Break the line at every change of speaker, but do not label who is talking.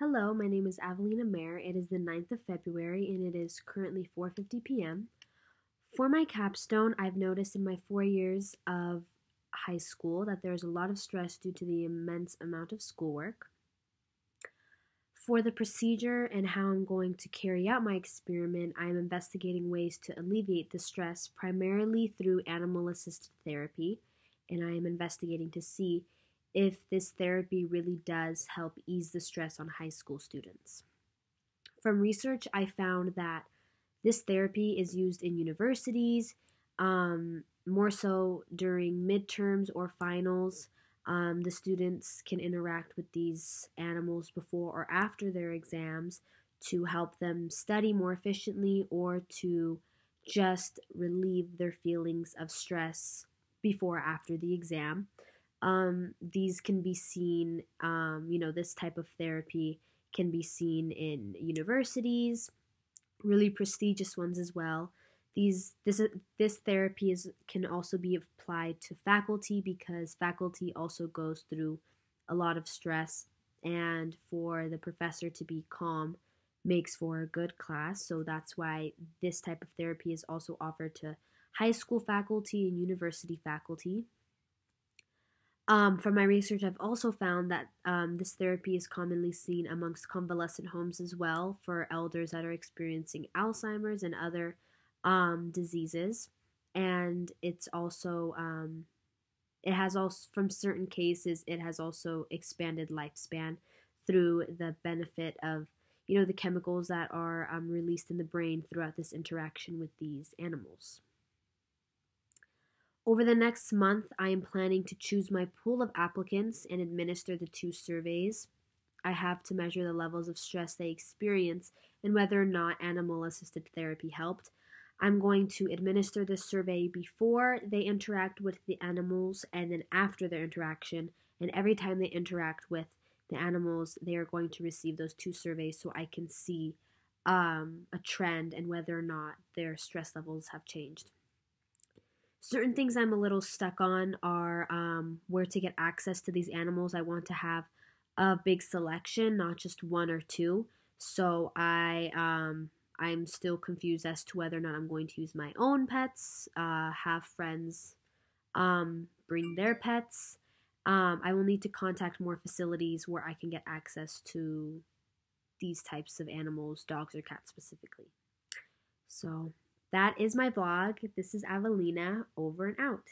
Hello, my name is Avelina Maier. It is the 9th of February and it is currently 4:50 p.m. For my capstone, I've noticed in my 4 years of high school that there's a lot of stress due to the immense amount of schoolwork. For the procedure and how I'm going to carry out my experiment, I am investigating ways to alleviate the stress primarily through animal assisted therapy, and I am investigating to see if this therapy really does help ease the stress on high school students. From research, I found that this therapy is used in universities, um, more so during midterms or finals. Um, the students can interact with these animals before or after their exams to help them study more efficiently or to just relieve their feelings of stress before or after the exam um, these can be seen, um, you know, this type of therapy can be seen in universities, really prestigious ones as well. These this this therapy is can also be applied to faculty because faculty also goes through a lot of stress and for the professor to be calm makes for a good class. So that's why this type of therapy is also offered to high school faculty and university faculty. Um, from my research, I've also found that um, this therapy is commonly seen amongst convalescent homes as well for elders that are experiencing Alzheimer's and other um, diseases. And it's also, um, it has also, from certain cases, it has also expanded lifespan through the benefit of, you know, the chemicals that are um, released in the brain throughout this interaction with these animals. Over the next month, I am planning to choose my pool of applicants and administer the two surveys. I have to measure the levels of stress they experience and whether or not animal assisted therapy helped. I'm going to administer this survey before they interact with the animals and then after their interaction. And every time they interact with the animals, they are going to receive those two surveys so I can see um, a trend and whether or not their stress levels have changed. Certain things I'm a little stuck on are um, where to get access to these animals. I want to have a big selection, not just one or two. So I um, I'm still confused as to whether or not I'm going to use my own pets, uh, have friends um, bring their pets. Um, I will need to contact more facilities where I can get access to these types of animals, dogs or cats specifically. So that is my blog. This is Avelina, over and out.